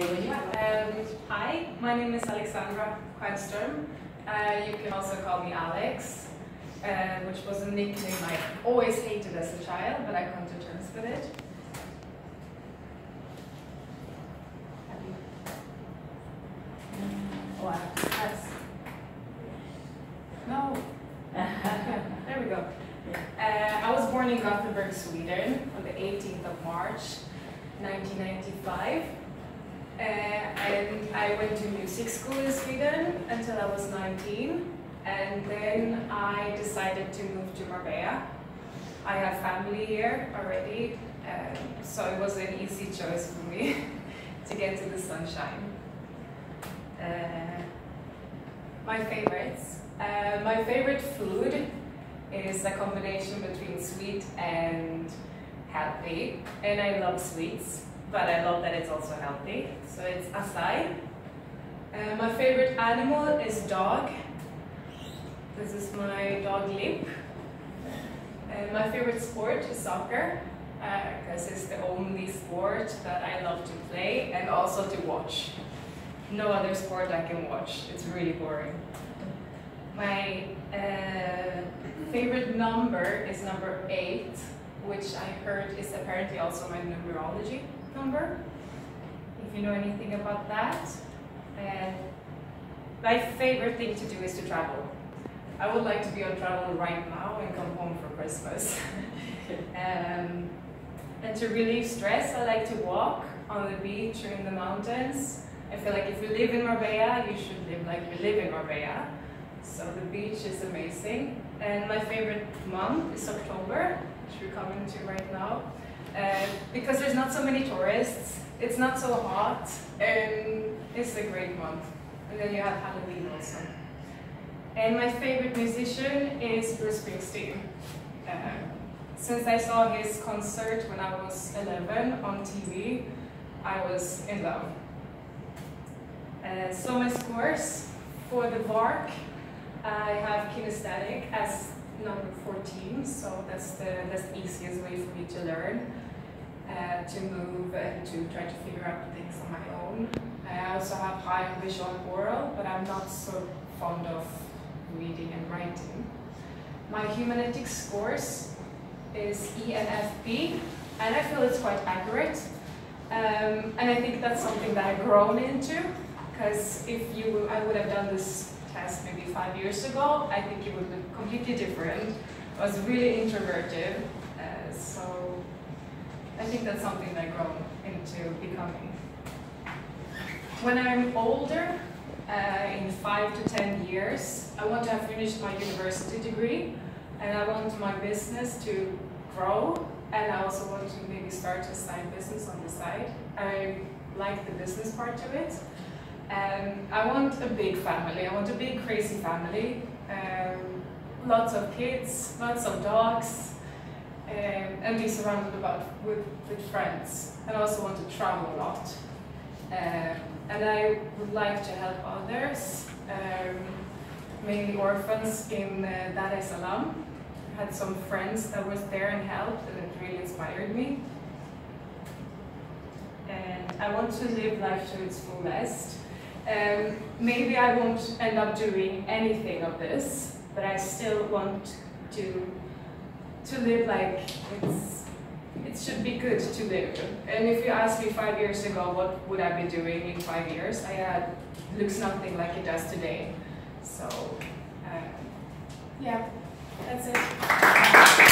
Um, hi, my name is Alexandra Quadström. Uh, you can also call me Alex, uh, which was a nickname I always hated as a child, but I come to terms with it. Oh. No. There we go. Uh, I was born in Gothenburg, Sweden on the 18th of March, 1995. Uh, and I went to music school in Sweden until I was 19. And then I decided to move to Marbella. I have family here already, um, so it was an easy choice for me to get to the sunshine. Uh, my favorites. Uh, my favorite food is a combination between sweet and healthy. And I love sweets, but I love that it's also healthy. So it's acai. Uh, my favorite animal is dog. This is my dog Lip. And my favorite sport is soccer, because uh, it's the only sport that I love to play and also to watch. No other sport I can watch. It's really boring. My uh, favorite number is number eight, which I heard is apparently also my numerology number. If you know anything about that. My favorite thing to do is to travel. I would like to be on travel right now and come home for Christmas. um, and to relieve stress, I like to walk on the beach or in the mountains. I feel like if you live in Marbella, you should live like you live in Marbella. So the beach is amazing. And my favorite month is October, which we're coming to right now. Uh, because there's not so many tourists, it's not so hot, and it's a great month. And then you have Halloween also. And my favorite musician is Bruce Springsteen. Uh, since I saw his concert when I was 11 on TV, I was in love. Uh, so my scores for the VARK, I have kinesthetic as number 14, so that's the, that's the easiest way for me to learn, uh, to move and to try to figure out things on my own. I also have high visual and aural, but I'm not so fond of reading and writing. My Humanmetrics scores is ENFP, and I feel it's quite accurate. Um, and I think that's something that I've grown into, because if you, I would have done this test maybe five years ago, I think it would look completely different. I was really introverted, uh, so I think that's something I've grown into becoming. When I'm older, uh, in five to 10 years, I want to have finished my university degree, and I want my business to grow, and I also want to maybe start a side business on the side. I like the business part of it. And I want a big family. I want a big, crazy family. Um, lots of kids, lots of dogs, um, and be surrounded about with, with friends. And I also want to travel a lot. Um, and I would like to help others, um, mainly orphans in uh, Dar es Salaam. I had some friends that was there and helped, and it really inspired me. And I want to live life to its fullest. Um, maybe I won't end up doing anything of this, but I still want to to live like it's it should be good to live. And if you asked me five years ago what would I be doing in five years, I had looks nothing like it does today. So um, yeah, that's it.